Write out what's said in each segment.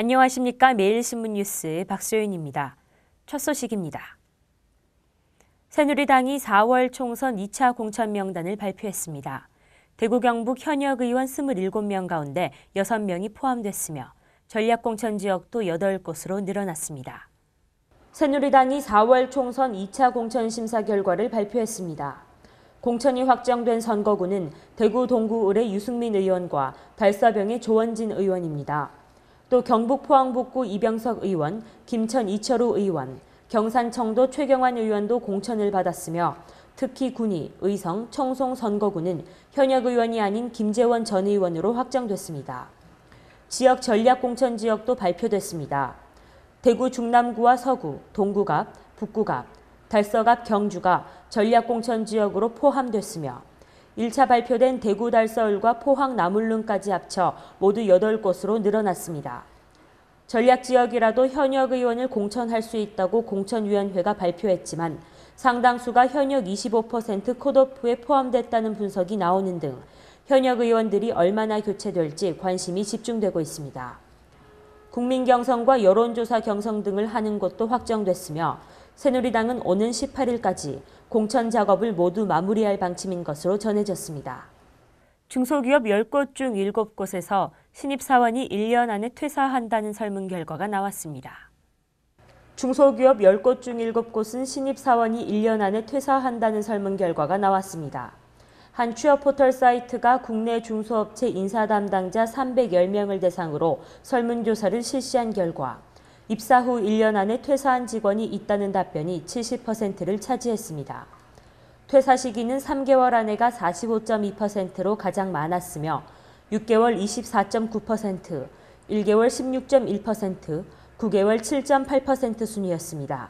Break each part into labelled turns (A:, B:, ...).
A: 안녕하십니까. 매일신문 뉴스 박소연입니다. 첫 소식입니다. 새누리당이 4월 총선 2차 공천 명단을 발표했습니다. 대구 경북 현역 의원 27명 가운데 6명이 포함됐으며 전략 공천 지역도 8곳으로 늘어났습니다. 새누리당이 4월 총선 2차 공천 심사 결과를 발표했습니다. 공천이 확정된 선거구는 대구 동구을의 유승민 의원과 달서병의 조원진 의원입니다. 또 경북 포항북구 이병석 의원, 김천 이철우 의원, 경산 청도 최경환 의원도 공천을 받았으며 특히 군위, 의성, 청송 선거구는 현역 의원이 아닌 김재원 전 의원으로 확정됐습니다. 지역 전략 공천 지역도 발표됐습니다. 대구 중남구와 서구, 동구갑, 북구갑, 달서갑 경주가 전략 공천 지역으로 포함됐으며 1차 발표된 대구 달서울과 포항 나물릉까지 합쳐 모두 8곳으로 늘어났습니다. 전략지역이라도 현역 의원을 공천할 수 있다고 공천위원회가 발표했지만 상당수가 현역 25% 컷오프에 포함됐다는 분석이 나오는 등 현역 의원들이 얼마나 교체될지 관심이 집중되고 있습니다. 국민 경선과 여론조사 경선 등을 하는 것도 확정됐으며 새누리당은 오는 18일까지 공천 작업을 모두 마무리할 방침인 것으로 전해졌습니다. 중소기업 10곳 중 7곳에서 신입사원이 1년 안에 퇴사한다는 설문 결과가 나왔습니다. 중소기업 10곳 중 7곳은 신입사원이 1년 안에 퇴사한다는 설문 결과가 나왔습니다. 한 취업 포털 사이트가 국내 중소업체 인사 담당자 310명을 대상으로 설문조사를 실시한 결과 입사 후 1년 안에 퇴사한 직원이 있다는 답변이 70%를 차지했습니다. 퇴사 시기는 3개월 안에가 45.2%로 가장 많았으며 6개월 24.9%, 1개월 16.1%, 9개월 7.8% 순이었습니다.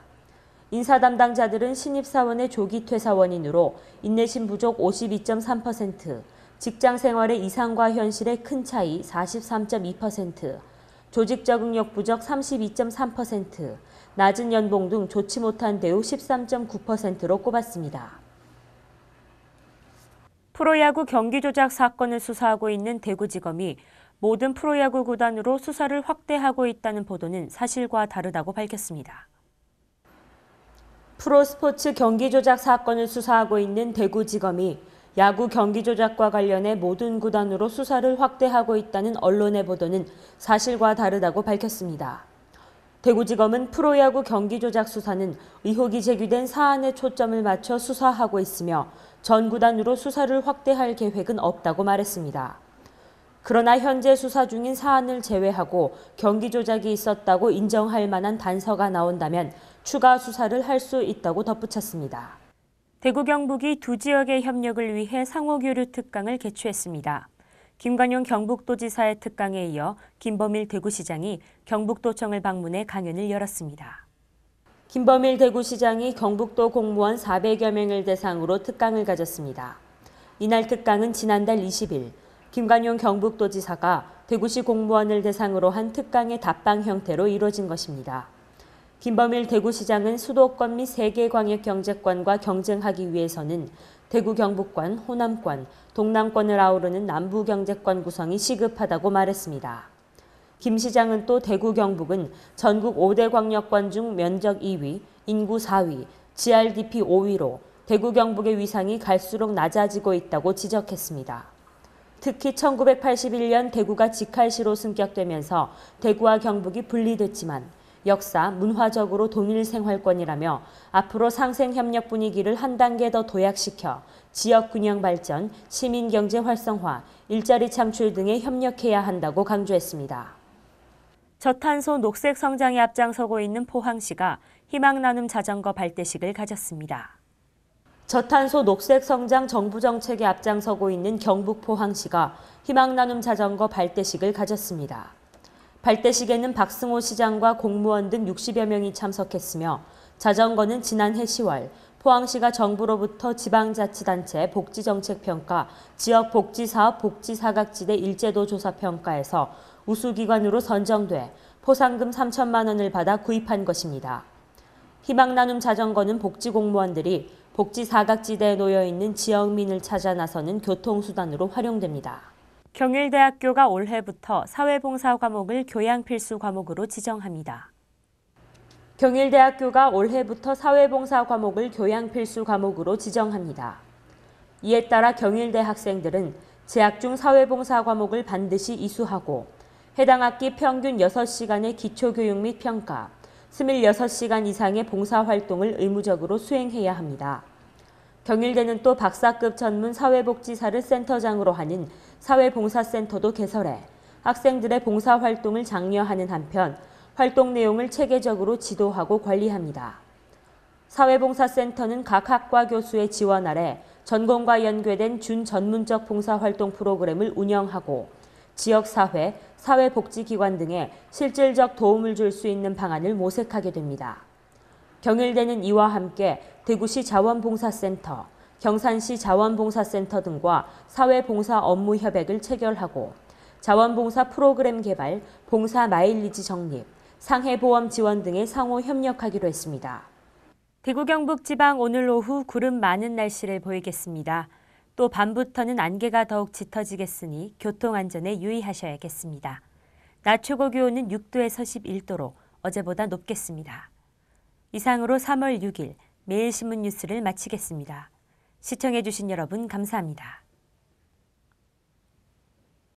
A: 인사 담당자들은 신입사원의 조기 퇴사 원인으로 인내심 부족 52.3%, 직장 생활의 이상과 현실의 큰 차이 43.2%, 조직 적응력 부족 32.3%, 낮은 연봉 등 좋지 못한 대우 13.9%로 꼽았습니다. 프로야구 경기 조작 사건을 수사하고 있는 대구지검이 모든 프로야구 구단으로 수사를 확대하고 있다는 보도는 사실과 다르다고 밝혔습니다. 프로스포츠 경기 조작 사건을 수사하고 있는 대구지검이 야구 경기 조작과 관련해 모든 구단으로 수사를 확대하고 있다는 언론의 보도는 사실과 다르다고 밝혔습니다. 대구지검은 프로야구 경기 조작 수사는 의혹이 제기된 사안에 초점을 맞춰 수사하고 있으며 전 구단으로 수사를 확대할 계획은 없다고 말했습니다. 그러나 현재 수사 중인 사안을 제외하고 경기 조작이 있었다고 인정할 만한 단서가 나온다면 추가 수사를 할 수 있다고 덧붙였습니다. 대구 경북이 두 지역의 협력을 위해 상호교류 특강을 개최했습니다. 김관용 경북도지사의 특강에 이어 김범일 대구시장이 경북도청을 방문해 강연을 열었습니다. 김범일 대구시장이 경북도 공무원 400여 명을 대상으로 특강을 가졌습니다. 이날 특강은 지난달 20일 김관용 경북도지사가 대구시 공무원을 대상으로 한 특강의 답방 형태로 이루어진 것입니다. 김범일 대구시장은 수도권 및 세계 광역 경제권과 경쟁하기 위해서는 대구 경북권, 호남권, 동남권을 아우르는 남부 경제권 구성이 시급하다고 말했습니다. 김 시장은 또 대구 경북은 전국 5대 광역권 중 면적 2위, 인구 4위, GRDP 5위로 대구 경북의 위상이 갈수록 낮아지고 있다고 지적했습니다. 특히 1981년 대구가 직할시로 승격되면서 대구와 경북이 분리됐지만 역사, 문화적으로 동일 생활권이라며 앞으로 상생 협력 분위기를 한 단계 더 도약시켜 지역 균형 발전, 시민 경제 활성화, 일자리 창출 등에 협력해야 한다고 강조했습니다. 저탄소 녹색 성장에 앞장서고 있는 포항시가 희망 나눔 자전거 발대식을 가졌습니다. 저탄소 녹색 성장 정부 정책에 앞장서고 있는 경북 포항시가 희망 나눔 자전거 발대식을 가졌습니다. 발대식에는 박승호 시장과 공무원 등 60여 명이 참석했으며 자전거는 지난해 10월 포항시가 정부로부터 지방자치단체 복지정책평가, 지역복지사업 복지사각지대 일제도 조사평가에서 우수기관으로 선정돼 포상금 3천만 원을 받아 구입한 것입니다. 희망나눔 자전거는 복지공무원들이 복지사각지대에 놓여 있는 지역민을 찾아 나서는 교통수단으로 활용됩니다. 경일대학교가 올해부터 사회봉사 과목을 교양 필수 과목으로 지정합니다. 경일대학교가 올해부터 사회봉사 과목을 교양 필수 과목으로 지정합니다. 이에 따라 경일대 학생들은 재학 중 사회봉사 과목을 반드시 이수하고 해당 학기 평균 6시간의 기초교육 및 평가, 26시간 이상의 봉사활동을 의무적으로 수행해야 합니다. 경일대는 또 박사급 전문 사회복지사를 센터장으로 하는 사회봉사센터도 개설해 학생들의 봉사활동을 장려하는 한편 활동 내용을 체계적으로 지도하고 관리합니다. 사회봉사센터는 각 학과 교수의 지원 아래 전공과 연계된 준전문적 봉사활동 프로그램을 운영하고 지역사회, 사회복지기관 등에 실질적 도움을 줄 수 있는 방안을 모색하게 됩니다. 경일대는 이와 함께 대구시 자원봉사센터, 경산시 자원봉사센터 등과 사회봉사 업무 협약을 체결하고 자원봉사 프로그램 개발, 봉사 마일리지 적립, 상해보험 지원 등에 상호 협력하기로 했습니다. 대구 경북 지방 오늘 오후 구름 많은 날씨를 보이겠습니다. 또 밤부터는 안개가 더욱 짙어지겠으니 교통 안전에 유의하셔야겠습니다. 낮 최고 기온은 6도에서 11도로 어제보다 높겠습니다. 이상으로 3월 6일 매일신문 뉴스를 마치겠습니다. 시청해주신 여러분 감사합니다.